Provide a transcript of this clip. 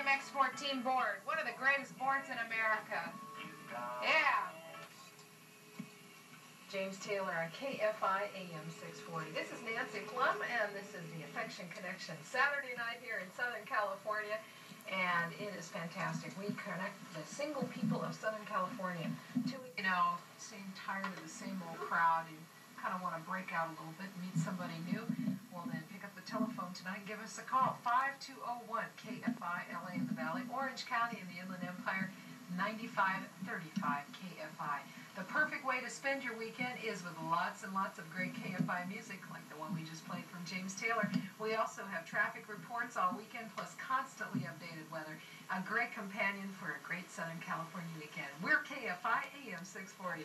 AMX-14 board. One of the greatest boards in America. Yeah. James Taylor on KFI AM 640. This is Nancy Plum, and this is the Affection Connection Saturday night here in Southern California, and it is fantastic. We connect the single people of Southern California to, you know, seem tired of the same old crowd and kind of want to break out a little bit meet somebody new. Telephone tonight give us a call. 5201 KFI LA in the Valley, Orange County in the Inland Empire, 9535 KFI. The perfect way to spend your weekend is with lots and lots of great KFI music, like the one we just played from James Taylor. We also have traffic reports all weekend, plus constantly updated weather. A great companion for a great Southern California weekend. We're KFI AM 640.